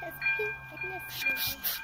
That's pink goodness.